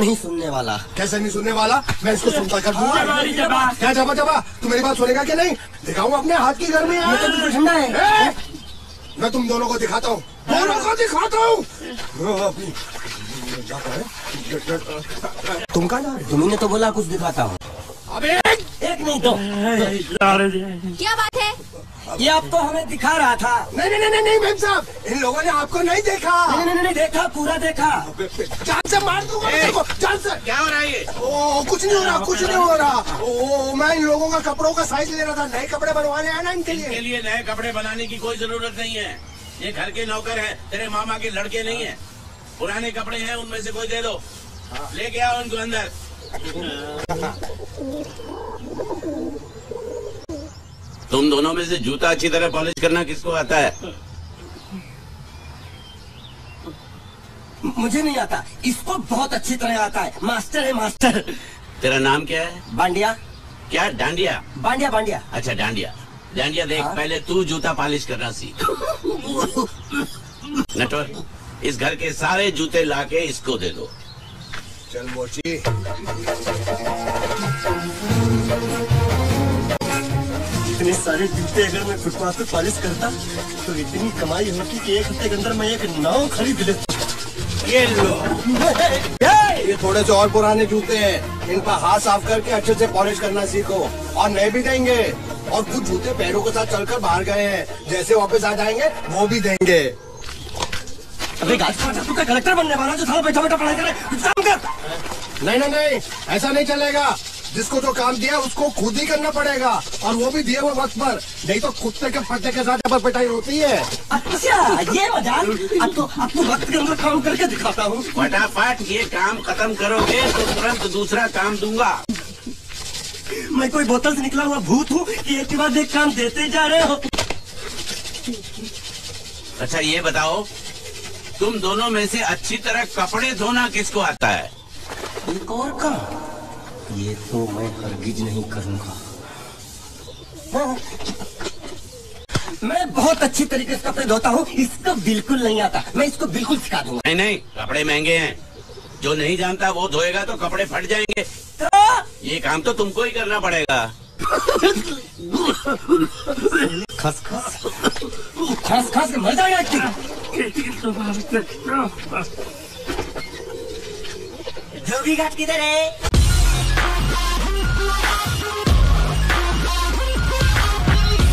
नहीं सुनने वाला। कैसे नहीं सुनने वाला? मैं इसको सुनता कर दूँगा। क्या जबा जबा? तू मेरी बात सुनेगा कि नहीं? दिखाऊँ अपने हाथ की गर्मी ये तो ठंडा है। मैं तुम दोनों को दिखाता हूँ। दोनों को दिखाता हूँ। तुम कहा ना हो? तुम्ही ने तो बोला कुछ दिखाता हूँ। अबे एक दो क्या बात है? ये आपको हमें दिखा रहा था। नहीं नहीं नहीं नहीं मैम साहब इन लोगों ने आपको नहीं देखा। नहीं नहीं नहीं देखा पूरा देखा। जान से मार दूँगा को जान से। क्या हो रहा है ये? ओ कुछ नहीं हो रहा कुछ नहीं हो रहा। ओ मैं इन लोगों का कपड़ों का साइज़ ले रहा था नए कपड़े बनवाने आए ना इनके इनके लिए लिए नए कपड़े बनाने की कोई ज़रूरत नहीं है। ये घर के नौकर है तेरे मामा के लड़के नहीं है। पुराने कपड़े हैं उनमें से कोई दे दो। लेके आओ उनको अंदर। तुम दोनों में से जूता अच्छी तरह पॉलिश करना किसको आता है? मुझे नहीं आता। इसको बहुत अच्छी तरह आता है। मास्टर है मास्टर। तेरा नाम क्या है? बांडिया। क्या? डांडिया? बांडिया बांडिया। अच्छा डांडिया। डांडिया देख हाँ? पहले तू जूता पॉलिश करना सीख। नटवर इस घर के सारे जूते लाके इसको दे दो। चल मोची। इतने सारे जूते अगर मैं फुटपाथ पे पॉलिश करता तो इतनी कमाई होती कि एक हफ़्ते के अंदर मैं एक नाव खरीद लेता। ये लो। ये थोड़े से और पुराने जूते हैं। इनका हाथ साफ़ करके अच्छे से पॉलिश करना सीखो। और नए भी देंगे। और कुछ जूते पैरों के साथ चलकर बाहर गए हैं। जैसे वापस आ जाएँगे वो भी देंगे। अबे तू क्या कलेक्टर बनने वाला जो बैठा बैठा पढ़ाई करे काम कर। नहीं नहीं नहीं ऐसा नहीं चलेगा। जिसको जो काम दिया उसको खुद ही करना पड़ेगा। और वो भी दिए हुए वक्त पर। नहीं तो कुत्ते के पट्टे के साथ पर पिटाई होती है। अच्छा ये मज़ाक। अब तो अब तो वक्त के अंदर काम करके दिखाता हूँ। फटाफट ये काम खत्म करोगे तो तुरंत दूसरा काम दूँगा। मैं कोई बोतल से निकला हुआ भूत हूँ कि एक के बाद एक काम देते जा रहे हो। अच्छा ये बताओ तुम दोनों में से अच्छी तरह कपड़े धोना किसको आता है? एक और काम ये तो मैं हरगिज नहीं करूँगा। मैं बहुत अच्छी तरीके से कपड़े धोता हूँ इसको बिल्कुल नहीं आता। मैं इसको बिल्कुल सिखा दूँगा। नहीं नहीं कपड़े महँगे हैं। जो नहीं जानता वो धोएगा तो कपड़े फट जाएँगे। तो ये काम तो तुमको ही करना पड़ेगा। खस खस खस खस के मर धोबी घाट किधर है?